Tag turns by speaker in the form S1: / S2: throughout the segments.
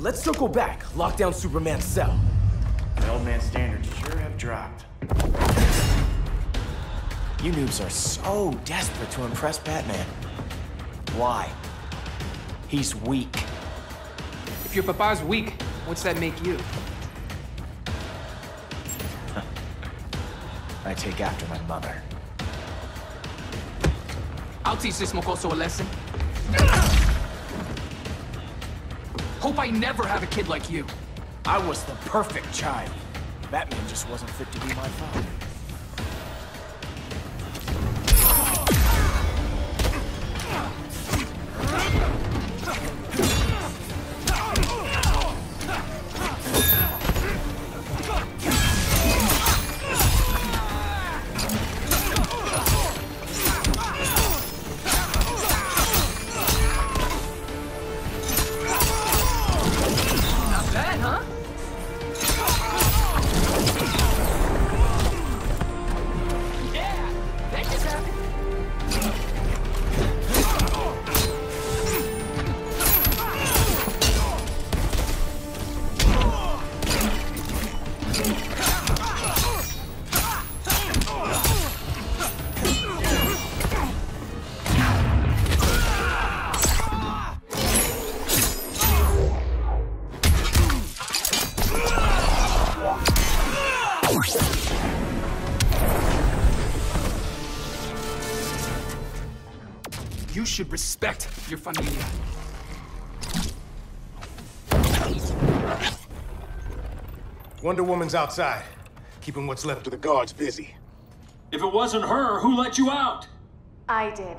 S1: Let's circle back, lock down Superman's cell.
S2: The old man standards sure have dropped.
S3: You noobs are so desperate to impress Batman. Why? He's weak.
S4: If your papa's weak, what's that make you?
S3: I take after my mother.
S4: I'll teach this mocoso a lesson. Hope I never have a kid like you.
S1: I was the perfect child. Batman just wasn't fit to be my father.
S4: You should respect your familia.
S5: Wonder Woman's outside, keeping what's left of the guards busy.
S6: If it wasn't her, who let you out?
S7: I did.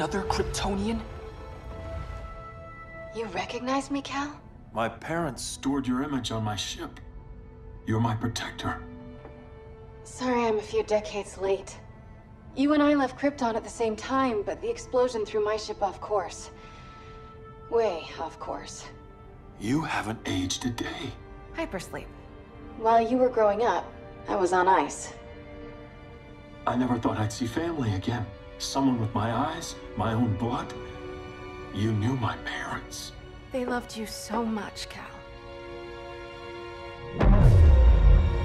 S4: Another Kryptonian?
S7: You recognize me, Kal?
S6: My parents stored your image on my ship. You're my protector.
S7: Sorry I'm a few decades late. You and I left Krypton at the same time, but the explosion threw my ship off course. Way off course.
S6: You haven't aged a day.
S7: Hypersleep. While you were growing up, I was on ice.
S6: I never thought I'd see family again. Someone with my eyes, my own blood. You knew my parents.
S7: They loved you so much, Kal.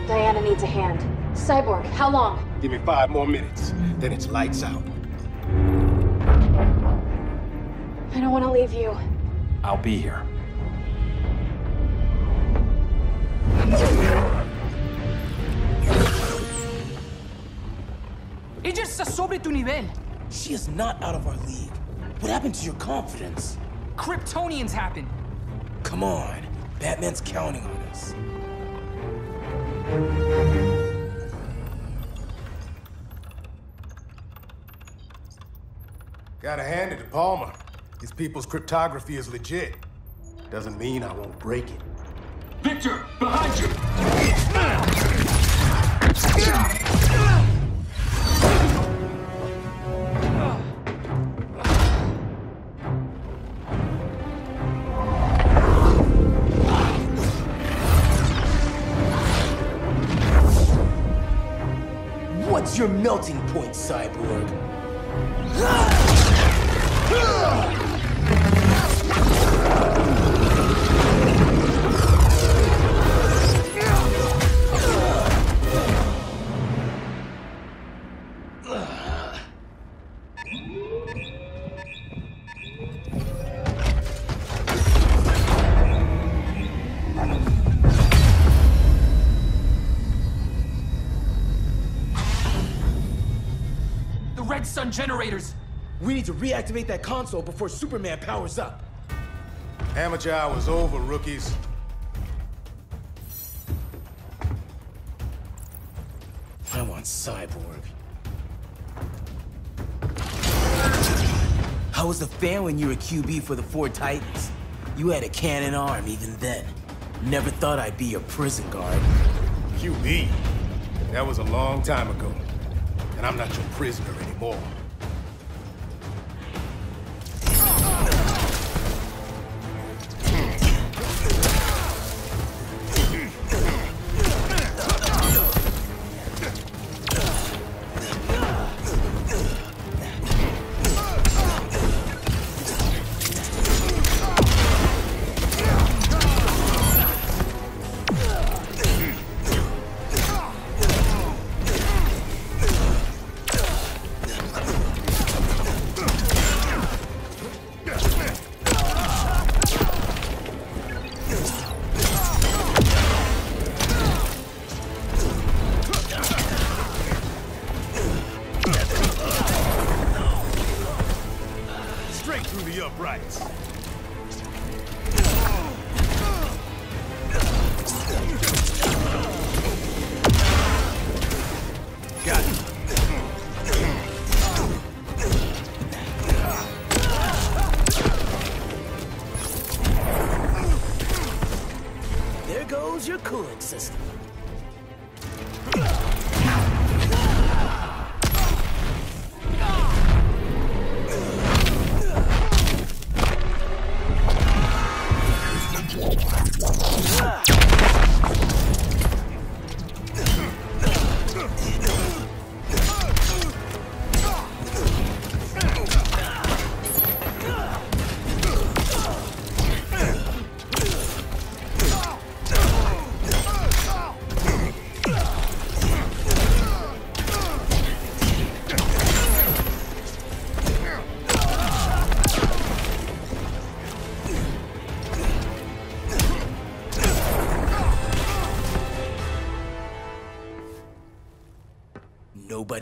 S7: Diana needs a hand. Cyborg, how long?
S5: Give me five more minutes, then it's lights out.
S7: I don't want to leave you.
S3: I'll be here.
S4: Ella está sobre tu nivel.
S1: She is not out of our league. What happened to your confidence?
S4: Kryptonians happen.
S1: Come on. Batman's counting on us.
S5: Gotta hand it to Palmer. His people's cryptography is legit. Doesn't mean I won't break it.
S6: Victor, behind you!
S1: Point, Cyborg?
S4: Generators.
S1: We need to reactivate that console before Superman powers up.
S5: Amateur hour's over, rookies.
S1: I want Cyborg. How was the fan when you were QB for the four Titans? You had a cannon arm even then. Never thought I'd be your prison guard.
S5: QB. That was a long time ago. And I'm not your prisoner anymore.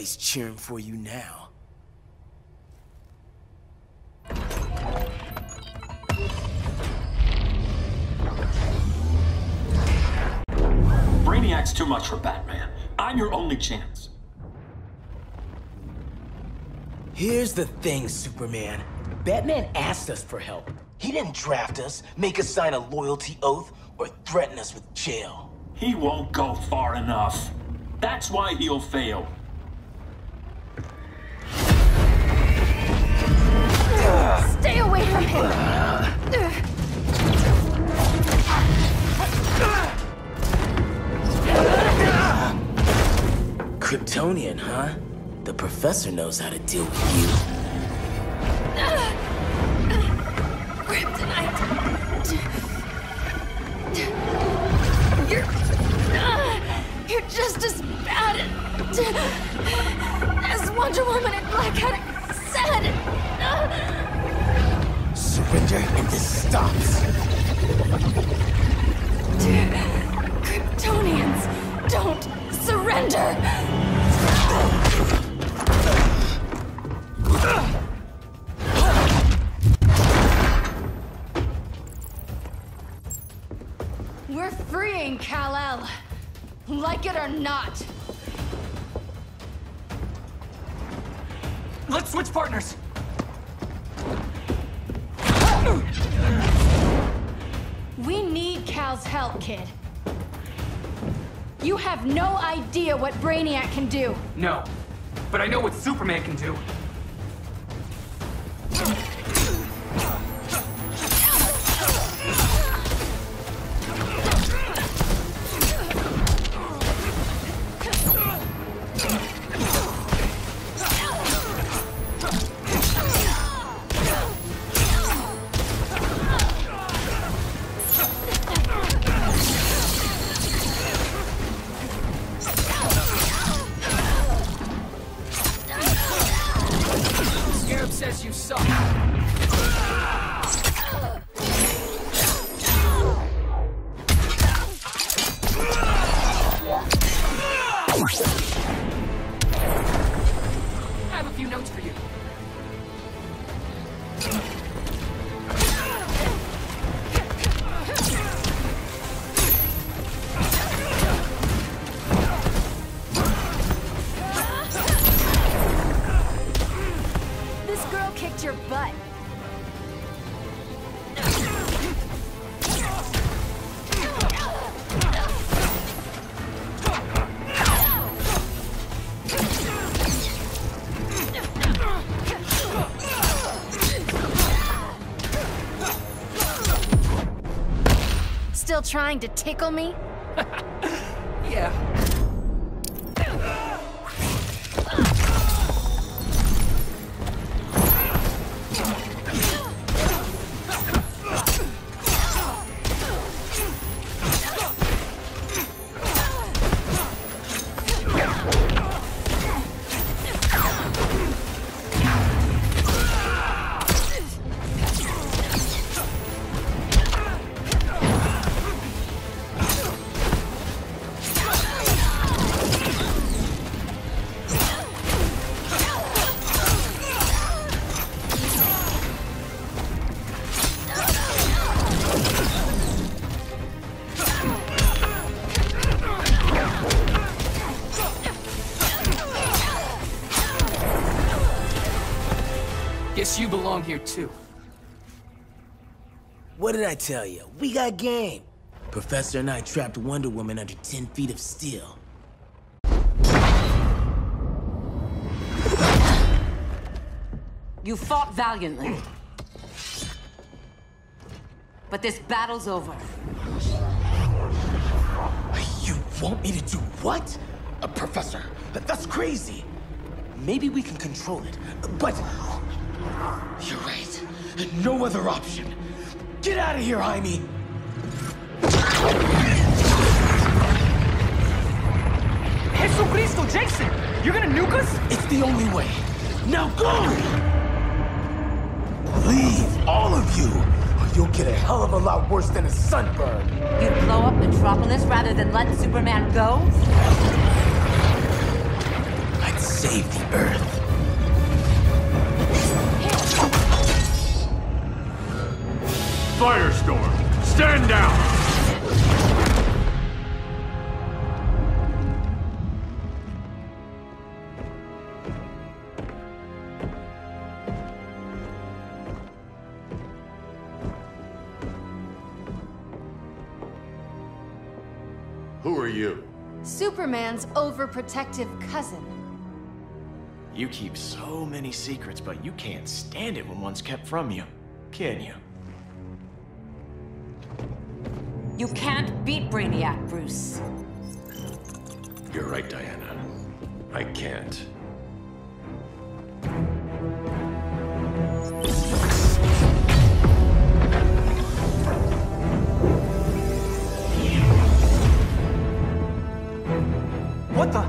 S1: Nobody's cheering for you now.
S8: Brainiac's too much for Batman. I'm your only chance.
S1: Here's the thing, Superman. Batman asked us for help. He didn't draft us, make us sign a loyalty oath, or threaten us with jail.
S8: He won't go far enough. That's why he'll fail.
S7: Stay away from him!
S1: Kryptonian, huh? The professor knows how to deal with you.
S7: Kryptonite! You're... Uh, you're just as bad as Wonder Woman and Black Cat said!
S5: Surrender and this stops.
S7: Kryptonians, don't surrender! We're freeing Kal-El, like it or not.
S4: Let's switch partners.
S7: We need Kal's help, kid. You have no idea what Brainiac can do.
S4: No. But I know what Superman can do.
S7: Still trying to tickle me?
S4: yeah,
S1: I tell you? We got game. Professor and I trapped Wonder Woman under 10 feet of steel.
S9: You fought valiantly. But this battle's over.
S1: You want me to do what? Uh, Professor, that's crazy. Maybe we can control it, but... You're right. No other option. Get out of here, Jaime!
S4: Jesucristo, Jason! You're gonna nuke us?
S1: It's the only way. Now go! Leave, all of you, or you'll get a hell of a lot worse than a sunburn.
S9: You'd blow up Metropolis rather than let Superman go?
S1: I'd save the Earth.
S10: Firestorm, stand down!
S8: Who are you?
S7: Superman's overprotective cousin.
S3: You keep so many secrets, but you can't stand it when one's kept from you, can you?
S9: You can't beat Brainiac, Bruce.
S8: You're right, Diana. I can't.
S3: What the?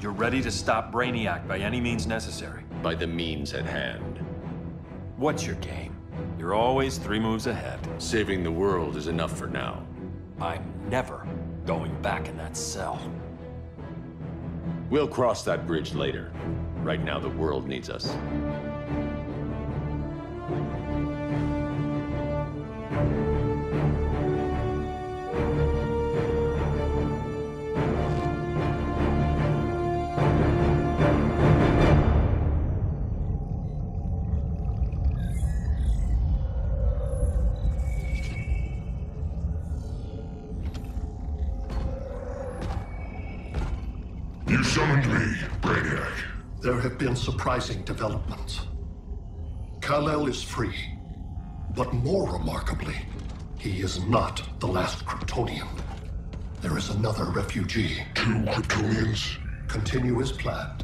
S6: You're ready to stop Brainiac by any means necessary.
S8: By the means at hand.
S6: What's your game? You're always three moves ahead.
S8: Saving the world is enough for now.
S6: I'm never going back in that cell.
S8: We'll cross that bridge later. Right now, the world needs us.
S11: Have been surprising developments. Kal-El is free. But more remarkably, he is not the last Kryptonian. There is another refugee.
S12: Two Kryptonians?
S11: Continue as planned.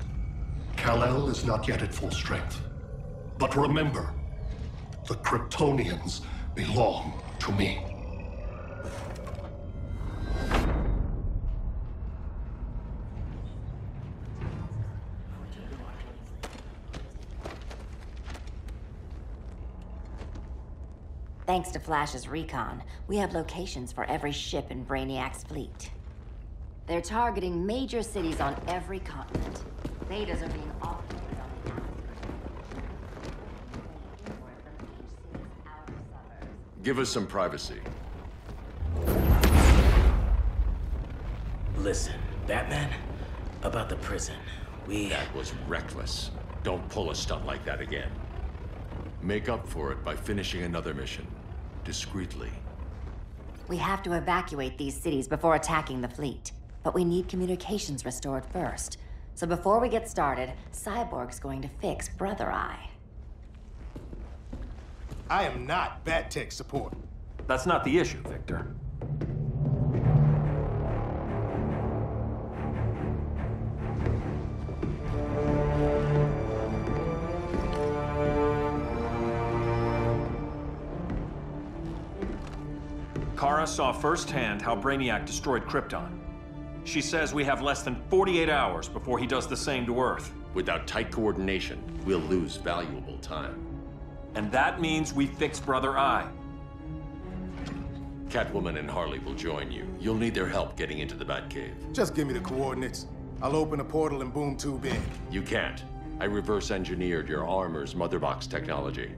S11: Kal-El is not yet at full strength. But remember, the Kryptonians belong to me.
S13: Thanks to Flash's recon, we have locations for every ship in Brainiac's fleet. They're targeting major cities on every continent. Betas are being offloaded on the
S8: Give us some privacy.
S1: Listen, Batman, about the prison. We.
S8: That was reckless. Don't pull a stunt like that again. Make up for it by finishing another mission. Discreetly.
S13: We have to evacuate these cities before attacking the fleet. But we need communications restored first. So before we get started, Cyborg's going to fix Brother Eye.
S5: I am not Bat tech support.
S6: That's not the issue, Victor. Kara saw firsthand how Brainiac destroyed Krypton. She says we have less than 48 hours before he does the same to Earth.
S12: Without tight coordination, we'll lose valuable time.
S6: And that means we fix Brother Eye.
S12: Catwoman and Harley will join you. You'll need their help getting into the Batcave.
S5: Just give me the coordinates. I'll open a portal and boom tube in.
S12: You can't. I reverse engineered your armor's motherbox technology.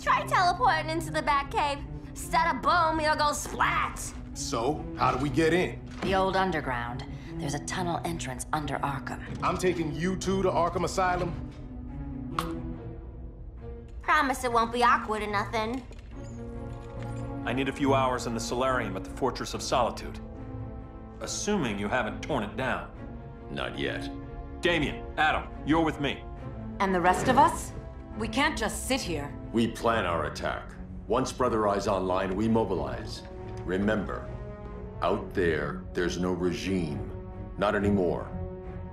S13: Try teleporting into the Batcave. Stada boom, you'll go splat!
S5: So, how do we get in?
S13: The old underground. There's a tunnel entrance under Arkham.
S5: I'm taking you two to Arkham Asylum?
S14: Promise it won't be awkward or nothing.
S6: I need a few hours in the solarium at the Fortress of Solitude. Assuming you haven't torn it down.
S12: Not yet.
S6: Damian, Adam, you're with me.
S9: And the rest of us? We can't just sit here.
S12: We plan our attack. Once Brother Eye's online, we mobilize. Remember, out there, there's no regime. Not anymore.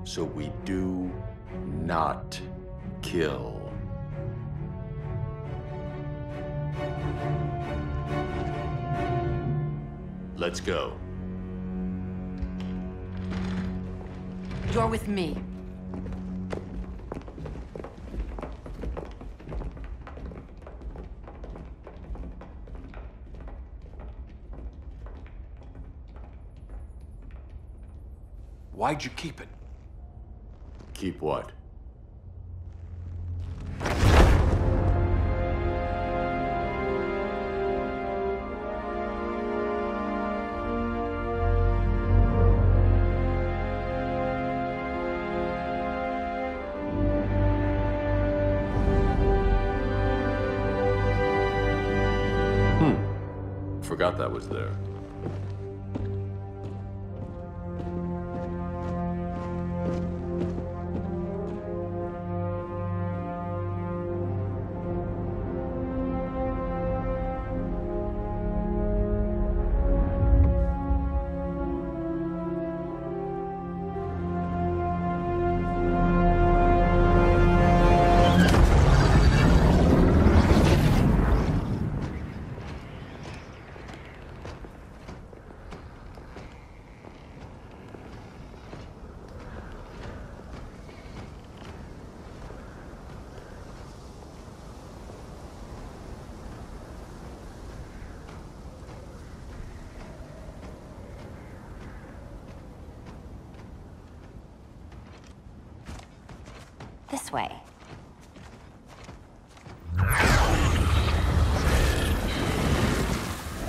S12: So we do not kill. Let's go.
S9: You're with me.
S6: Why'd you keep it?
S12: Keep what? Hmm. Forgot that was there.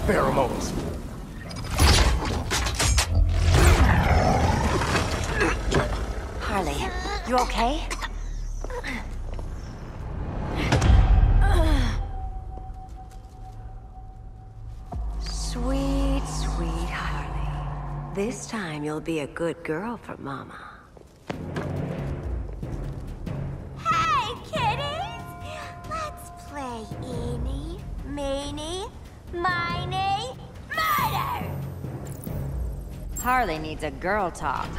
S5: Pheromones.
S13: Harley, you okay?
S15: Sweet, sweet Harley. This time you'll be a good girl for Mama.
S13: Harley needs a girl talk.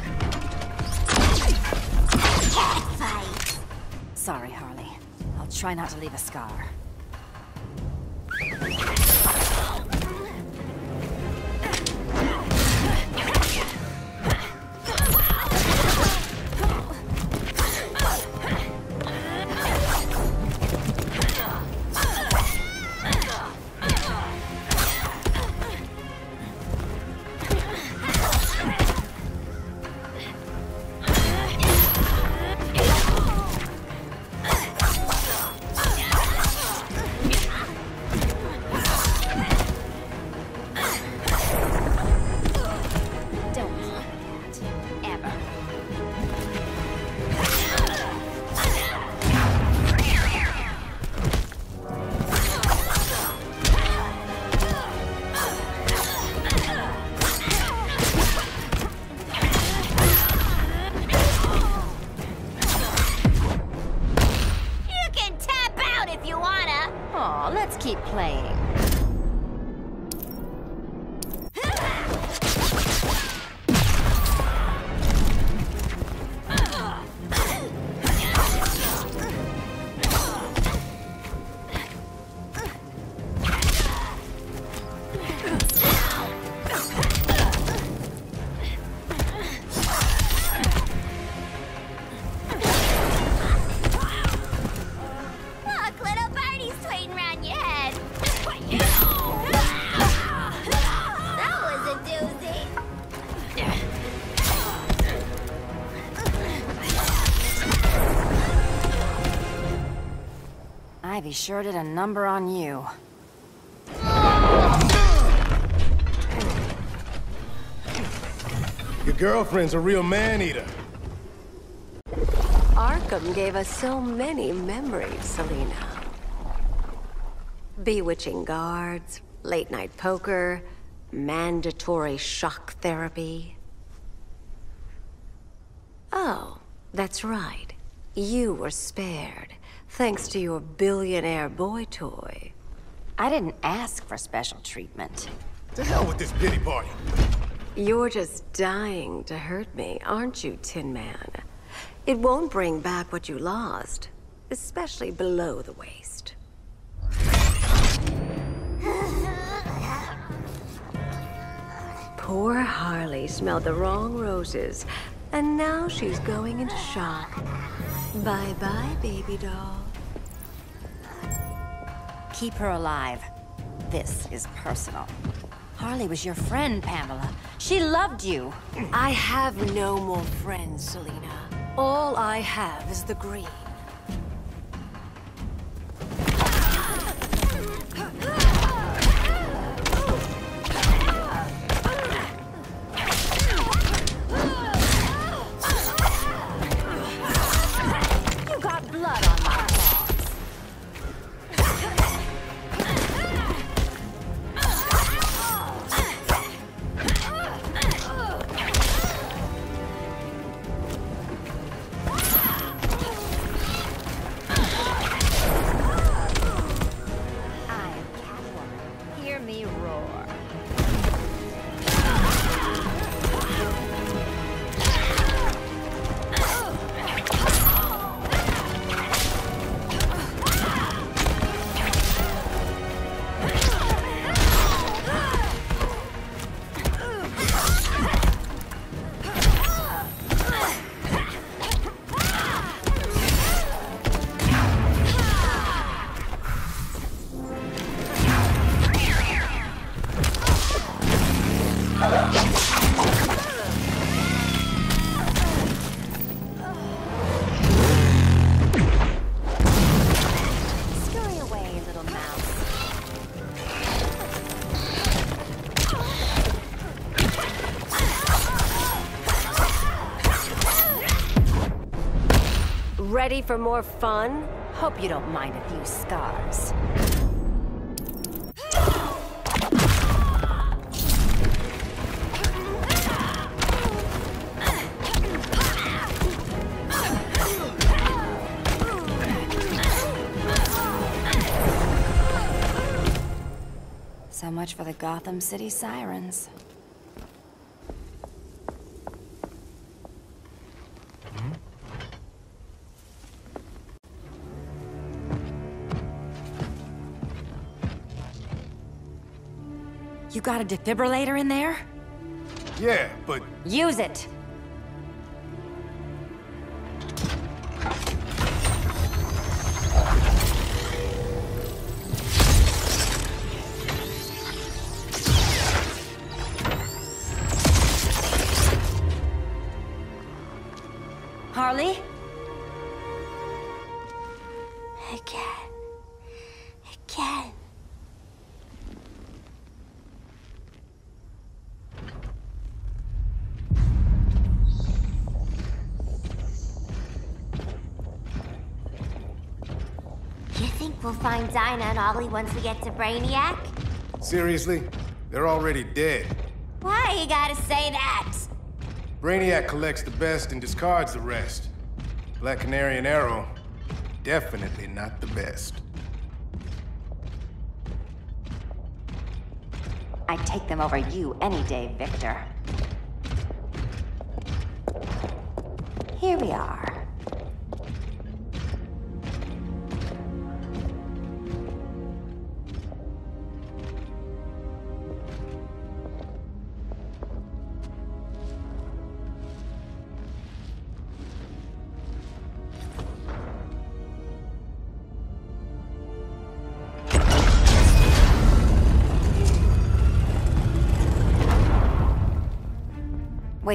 S14: Cat fight!
S13: Sorry, Harley. I'll try not to leave a scar. Keep playing. Sure did a number on you.
S5: Your girlfriend's a real man-eater.
S15: Arkham gave us so many memories, Selina. Bewitching guards, late night poker, mandatory shock therapy. Oh, that's right. You were spared, thanks to your billionaire boy toy.
S13: I didn't ask for special treatment.
S5: To hell with this pity party.
S15: You're just dying to hurt me, aren't you, Tin Man? It won't bring back what you lost, especially below the waist. Poor Harley smelled the wrong roses, and now she's going into shock. Bye-bye, baby doll.
S13: Keep her alive. This is personal. Harley was your friend, Pamela. She loved you.
S15: I have no more friends, Selina. All I have is the green. Ready for more fun?
S13: Hope you don't mind a few scars. So much for the Gotham City Sirens. You got a defibrillator in there?
S5: Yeah, but
S13: Use it!
S14: Ogly once we get to Brainiac?
S5: Seriously? They're already dead.
S14: Why you gotta say that?
S5: Brainiac collects the best and discards the rest. Black Canary and Arrow, definitely not the best.
S13: I'd take them over you any day, Victor. Here we are.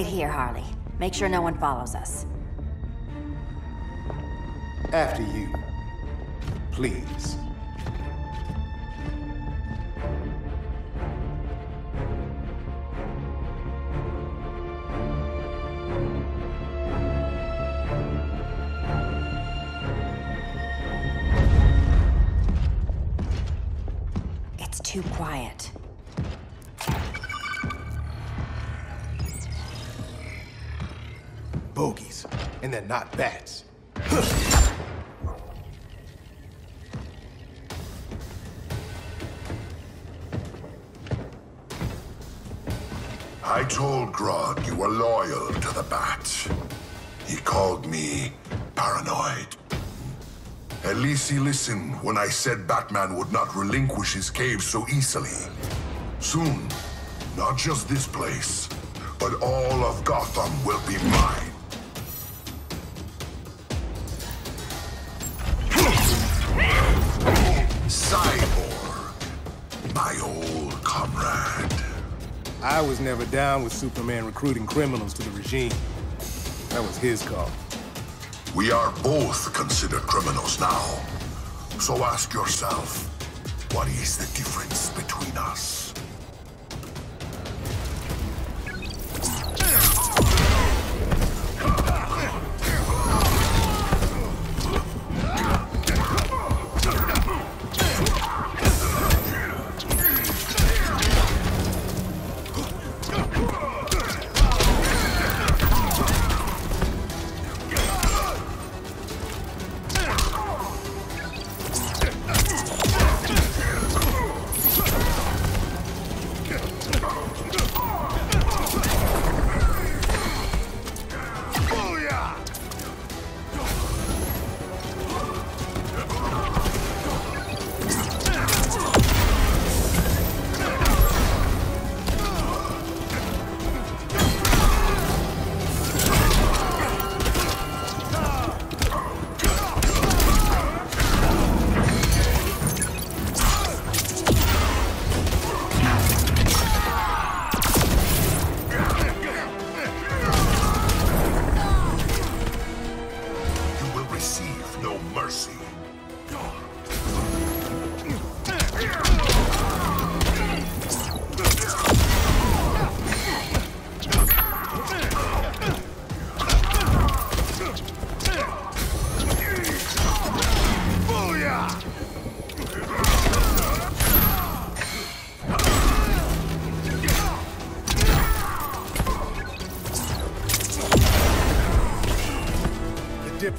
S13: Wait here, Harley. Make sure no one follows us.
S5: After you. Please. And not bats.
S16: I told Grodd you were loyal to the Bat. He called me paranoid. At least he listened when I said Batman would not relinquish his cave so easily. Soon, not just this place, but all of Gotham will be mine.
S5: I was never down with Superman recruiting criminals to the regime. That was his call.
S16: We are both considered criminals now. So ask yourself, what is the difference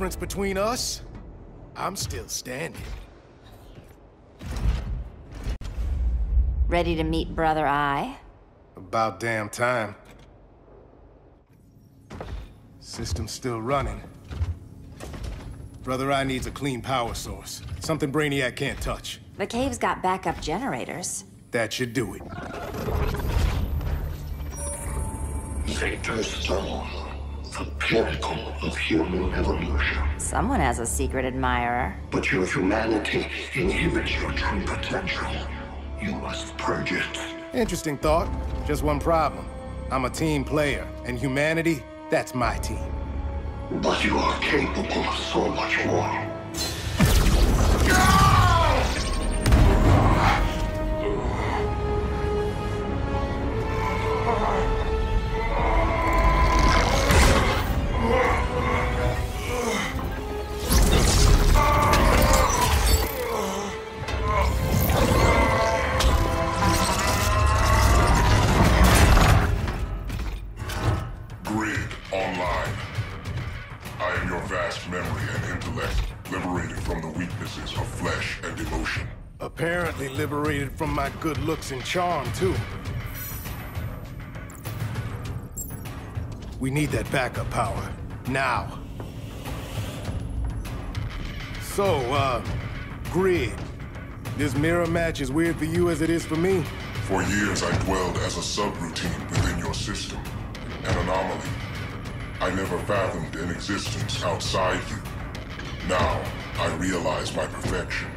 S5: difference between us? I'm still standing.
S13: Ready to meet Brother Eye?
S5: About damn time. System's still running. Brother Eye needs a clean power source. Something Brainiac can't touch.
S13: The cave's got backup generators.
S5: That should do it.
S11: Victor Stone, the pinnacle of human evolution.
S13: Someone has a secret admirer.
S11: But your humanity inhibits your true potential. You must purge it.
S5: Interesting thought. Just one problem. I'm a team player, and humanity, that's my team.
S11: But you are capable of so much more.
S16: Grid
S5: Apparently liberated from my good looks and charm, too. We need that backup power. Now. So, uh, Grid, this mirror match is weird for you as it is for me?
S8: For years, I dwelled as a subroutine within your system, an anomaly. I never fathomed an existence outside you. Now, I realize my perfection.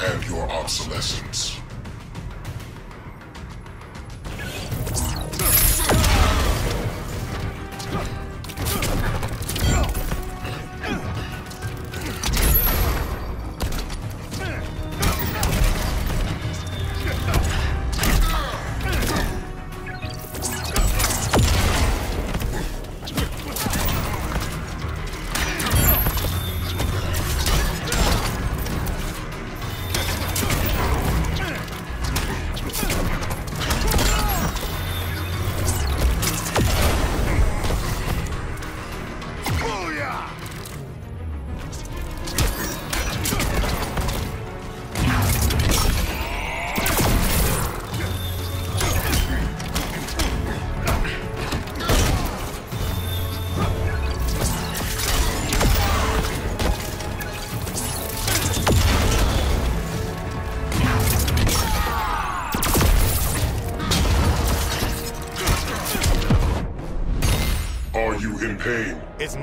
S8: And your obsolescence.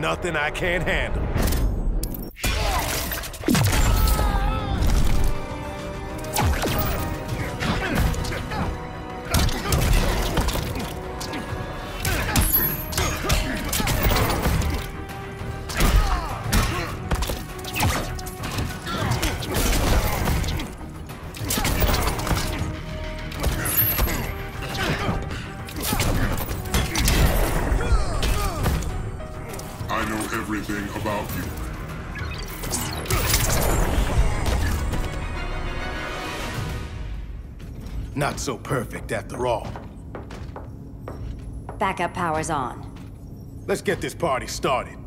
S5: Nothing I can't handle. Not so perfect after all.
S13: Backup power's on.
S5: Let's get this party started.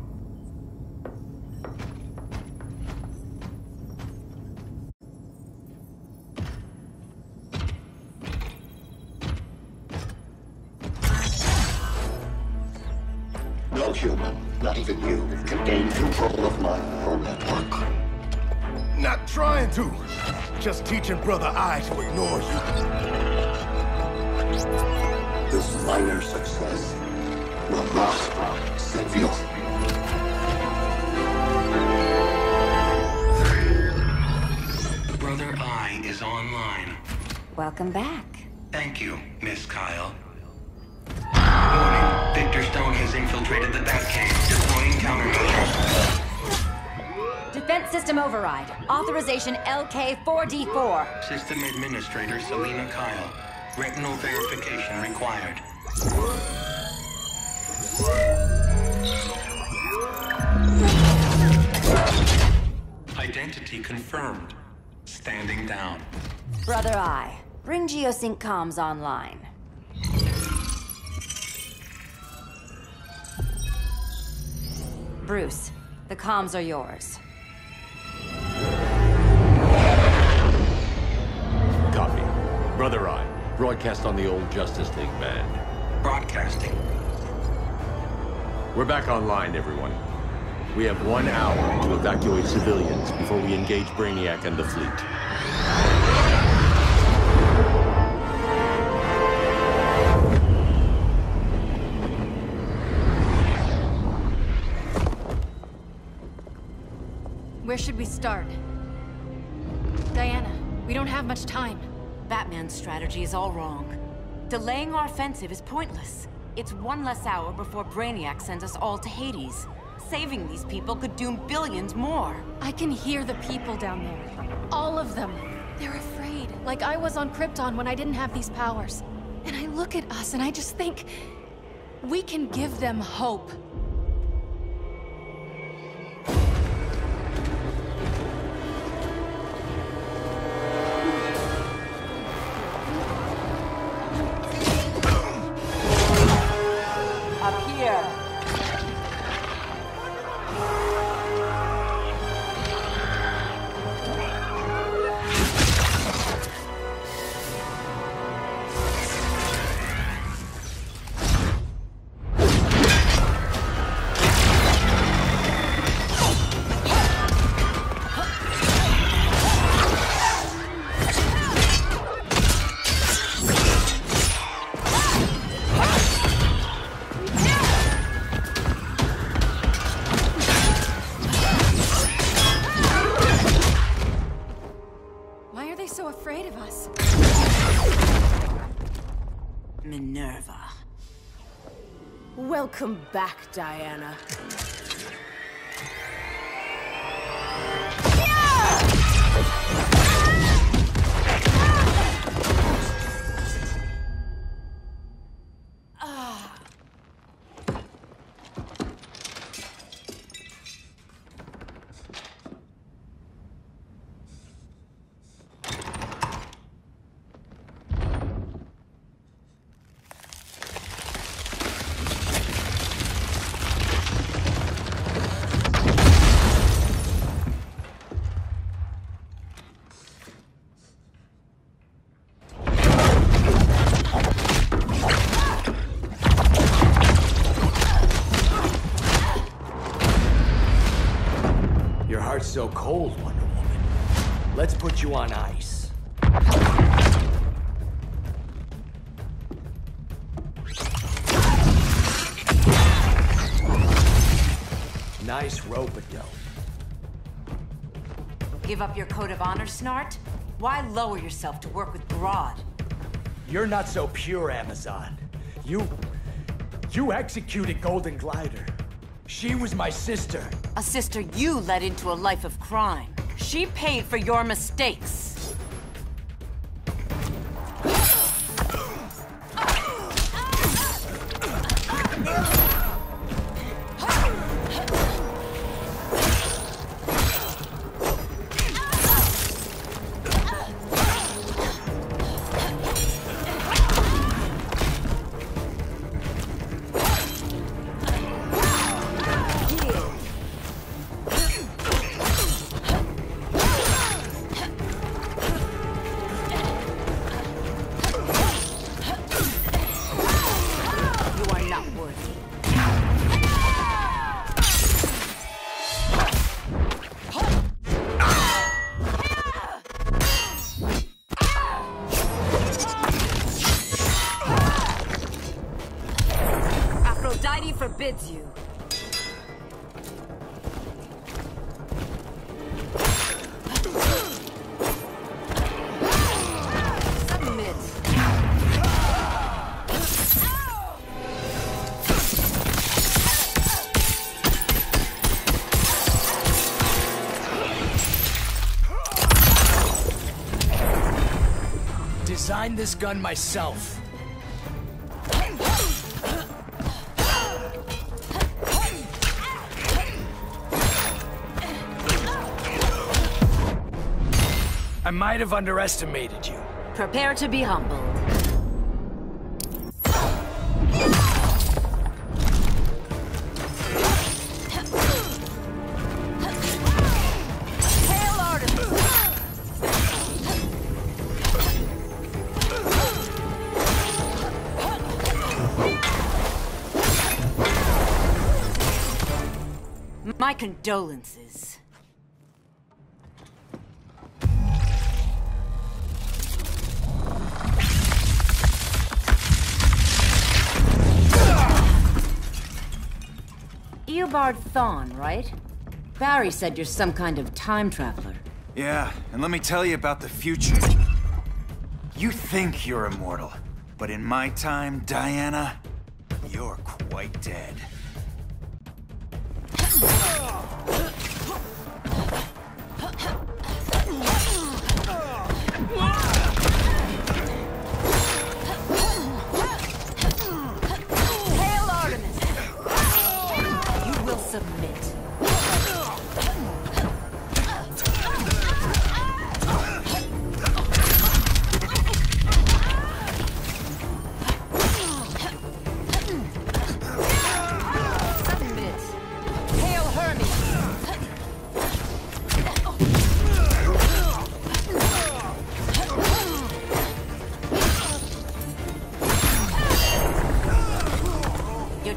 S13: System
S17: Administrator Selina Kyle. Retinal verification required. Identity confirmed. Standing down.
S13: Brother Eye, bring Geosync comms online. Bruce, the comms are yours.
S12: Brother Eye, broadcast on the old Justice League band.
S17: Broadcasting.
S12: We're back online, everyone. We have one hour to evacuate civilians before we engage Brainiac and the fleet.
S7: Where should we start? Diana, we don't have much time.
S9: Batman's strategy is all wrong. Delaying our offensive is pointless. It's one less hour before Brainiac sends us all to Hades. Saving these people could doom billions more.
S7: I can hear the people down there. All of them. They're afraid, like I was on Krypton when I didn't have these powers. And I look at us and I just think... We can give them hope.
S18: Back, Diana.
S9: Code of honor, Snart? Why lower yourself to work with Grodd?
S3: You're not so pure, Amazon. You... You executed Golden Glider. She was my sister.
S9: A sister you led into a life of crime. She paid for your mistakes.
S3: Designed this gun myself. I might have underestimated you.
S9: Prepare to be humbled. Condolences. Eobard Thawne, right? Barry said you're some kind of time traveler.
S19: Yeah, and let me tell you about the future. You think you're immortal, but in my time, Diana, you're quite dead.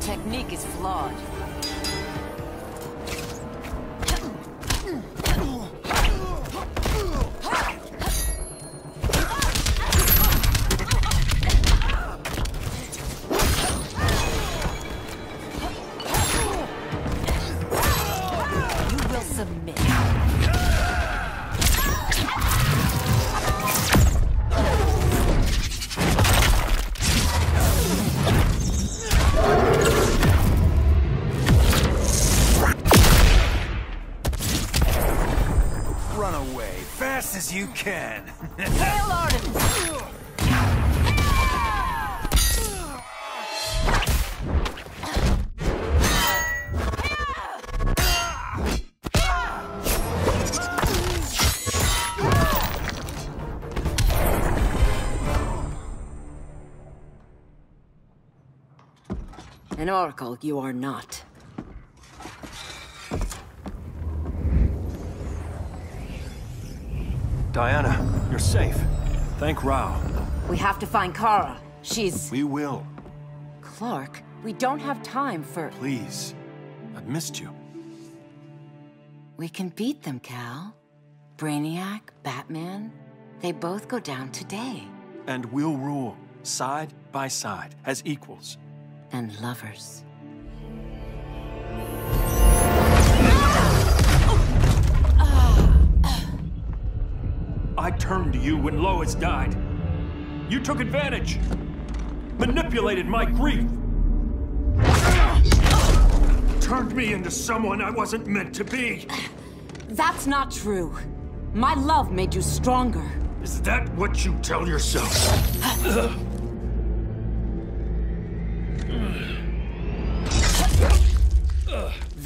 S9: technique is flawed. Oracle you are not.
S20: Diana, you're safe. Thank Rao.
S9: We have to find Kara. She's...
S20: We will.
S9: Clark, we don't have time for...
S20: Please. I've missed you.
S9: We can beat them, Kal. Brainiac, Batman, they both go down today.
S20: And we'll rule, side by side, as equals.
S9: And lovers.
S6: I turned to you when Lois died. You took advantage. Manipulated my grief. Turned me into someone I wasn't meant to be.
S9: That's not true. My love made you stronger.
S6: Is that what you tell yourself?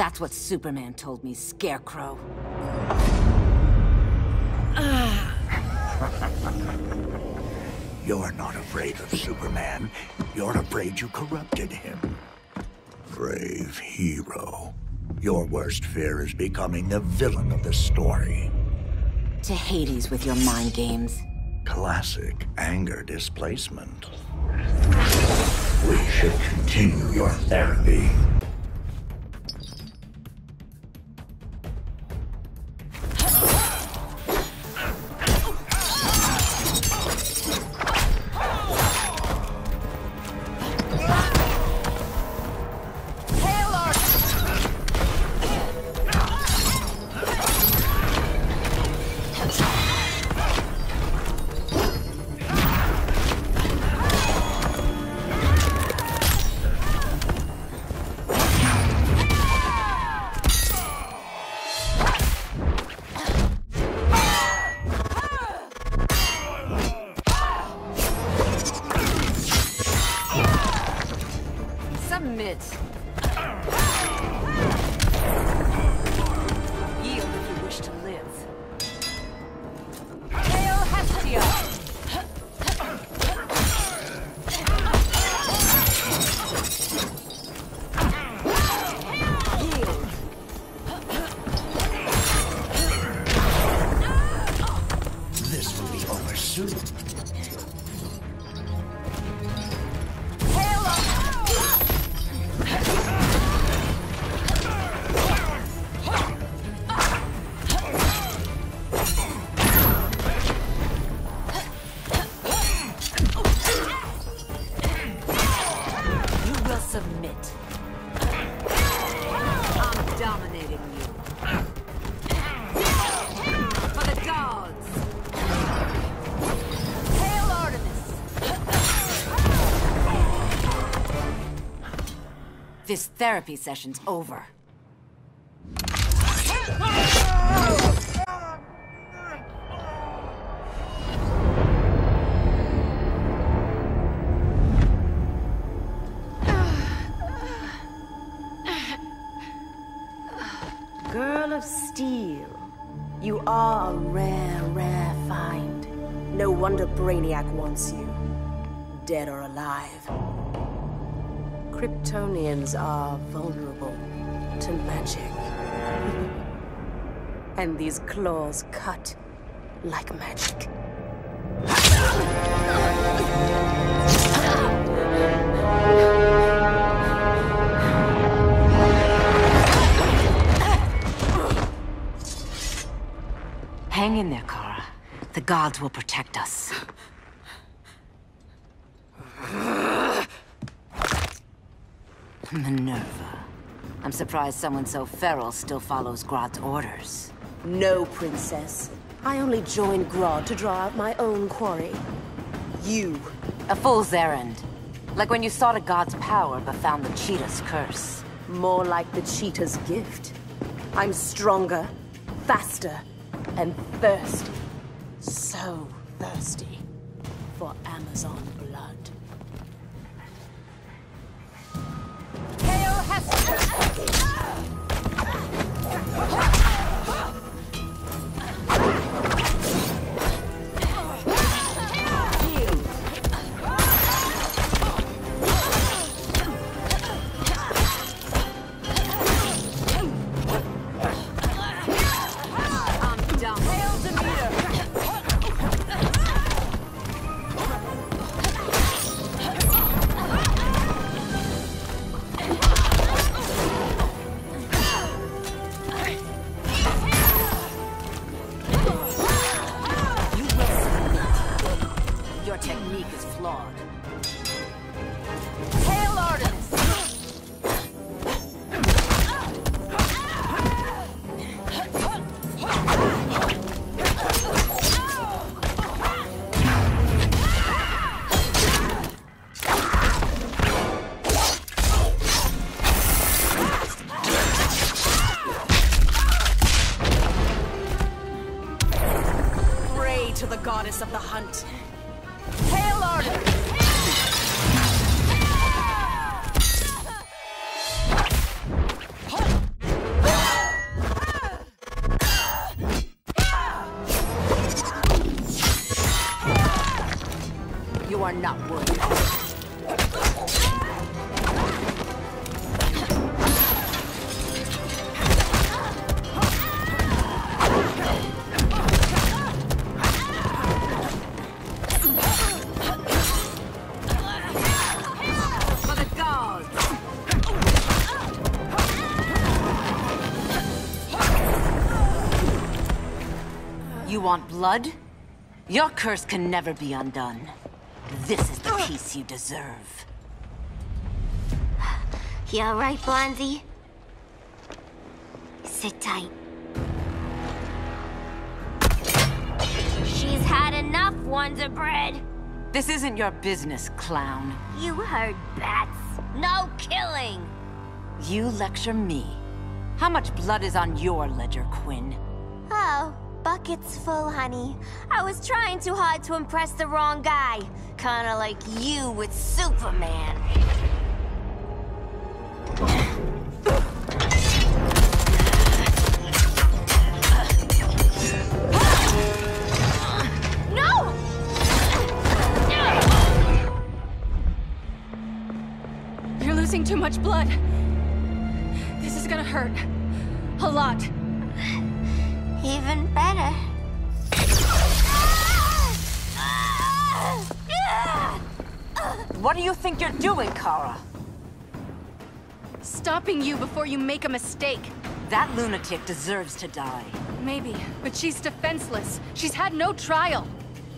S9: That's what Superman told me, Scarecrow.
S21: You're not afraid of Superman. You're afraid you corrupted him. Brave hero. Your worst fear is becoming the villain of the story.
S9: To Hades with your mind games.
S21: Classic anger displacement. We should continue your therapy.
S9: Therapy session's over.
S15: Girl of Steel, you are a rare, rare find. No wonder Brainiac wants you, dead or alive. Kryptonians are and these claws cut like magic.
S9: Hang in there, Kara. The gods will protect us. Minerva. I'm surprised someone so feral still follows Grodd's orders.
S15: No, Princess. I only joined Grodd to draw out my own quarry. You.
S9: A fool's errand. Like when you sought a god's power but found the cheetah's curse.
S15: More like the cheetah's gift. I'm stronger, faster, and thirsty.
S18: So thirsty for Amazon blood.
S9: Hail Hester!
S18: Oh! Of the hunt.
S9: Blood? Your curse can never be undone. This is the peace you deserve.
S14: You alright, Blondie? Sit tight. She's had enough, Wonder Bread.
S9: This isn't your business, clown.
S14: You heard bats. No killing.
S9: You lecture me. How much blood is on your ledger, Quinn?
S14: Buckets full, honey. I was trying too hard to impress the wrong guy. Kinda like you with Superman. No!
S7: You're losing too much blood. This is gonna hurt. A lot.
S14: Even better.
S9: What do you think you're doing, Kara?
S7: Stopping you before you make a mistake.
S9: That lunatic deserves to die.
S7: Maybe, but she's defenseless. She's had no trial.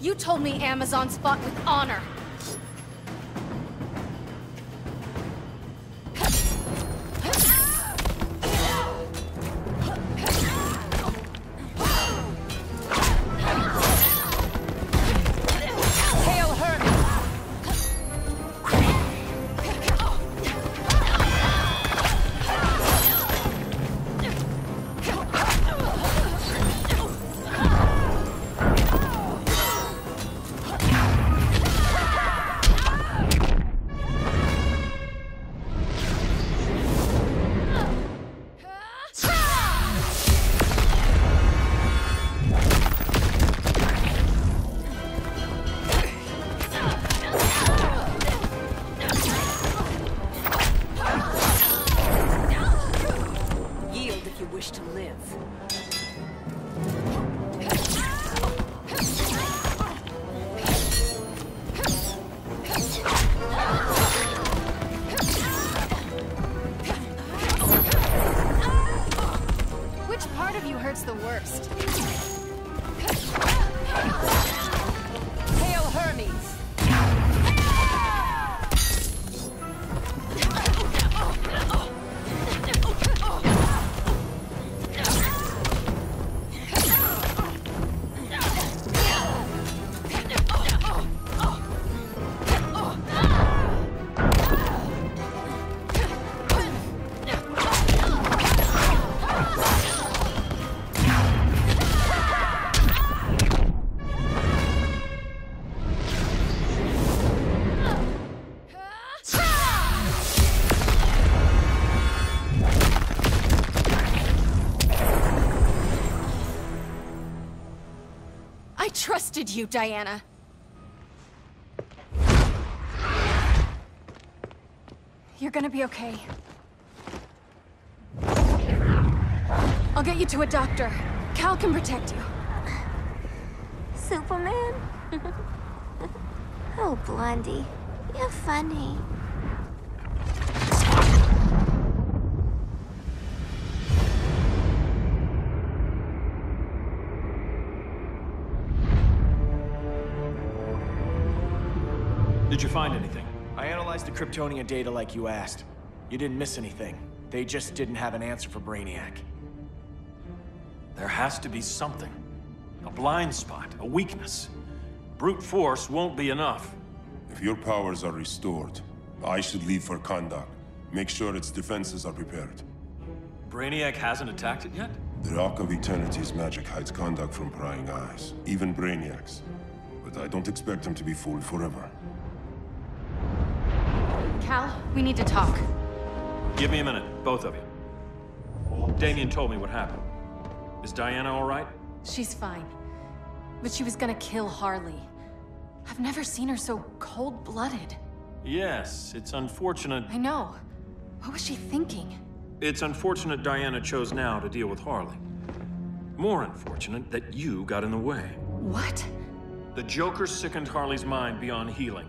S7: You told me Amazon's fought with honor. you hurts the worst.
S9: Hail Hermes!
S7: You, Diana. You're gonna be okay. I'll get you to a doctor. Kal can protect you.
S14: Superman? oh, Blondie, you're funny.
S3: Kryptonian data like you asked. You didn't miss anything. They just didn't have an answer for Brainiac.
S6: There has to be something. A blind spot, a weakness. Brute force won't be enough.
S22: If your powers are restored, I should leave for Kahndaq. Make sure its defenses are prepared.
S6: Brainiac hasn't attacked it yet?
S22: The Rock of Eternity's magic hides Kahndaq from prying eyes, even Brainiac's. But I don't expect him to be fooled forever.
S7: Kal, we need to talk.
S6: Give me a minute, both of you. Damian told me what happened. Is Diana all right?
S7: She's fine. But she was gonna kill Harley. I've never seen her so cold-blooded.
S6: Yes, it's unfortunate.
S7: I know. What was she thinking?
S6: It's unfortunate Diana chose now to deal with Harley. More unfortunate that you got in the way.
S7: What?
S6: The Joker sickened Harley's mind beyond healing.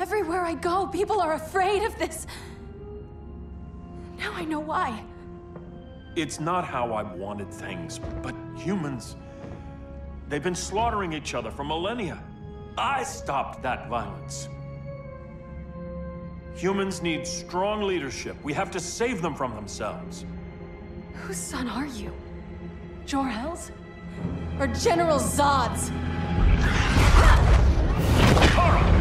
S7: Everywhere I go, people are afraid of this. Now I know why.
S6: It's not how I wanted things, but humans. They've been slaughtering each other for millennia. I stopped that violence. Humans need strong leadership. We have to save them from themselves.
S7: Whose son are you? Jor-El's? Or General Zod's?
S6: Kara!